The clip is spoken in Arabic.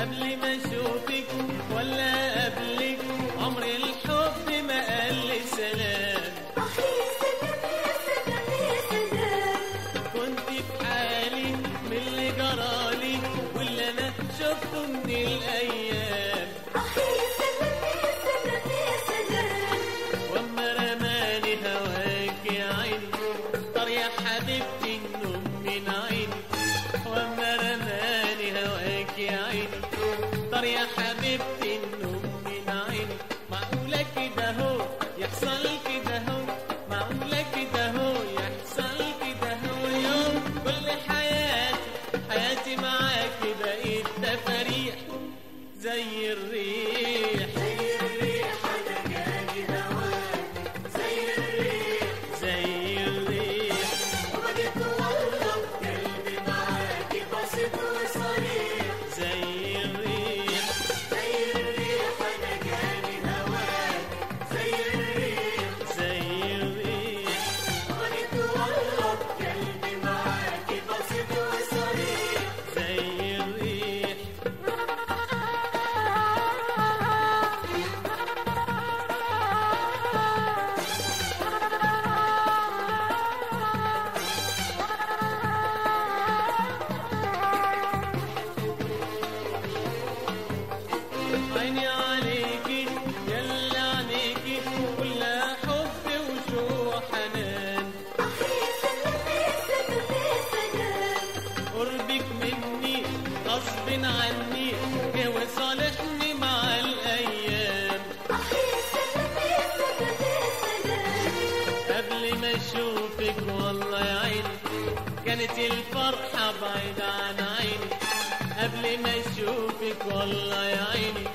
قبل ما أشوفك ولا قبلك عمر الحب ما قال لي سلام. يا سلام يا سلام. كنت من اللي جرالي واللي أنا شفته من الأيام. يا سلام يا سلام. وأما رماني عيني يا حبيبتي طر يا حبيبتي النوم من عيني معقولة كده هو يحصل كده هو. معقولة كده هو يحصل كده هو. يوم كل حياتي حياتي معاك بقيت تفاريح زي الريح عيني عليكي يلا عينيكي كلها حب وشوق حنان يا يا قربك مني غصب عني جه وصالحني مع الأيام. يا يا قبل ما أشوفك والله يا عيني كانت الفرحة بعيدة عن عيني. قبل ما أشوفك والله يا عيني.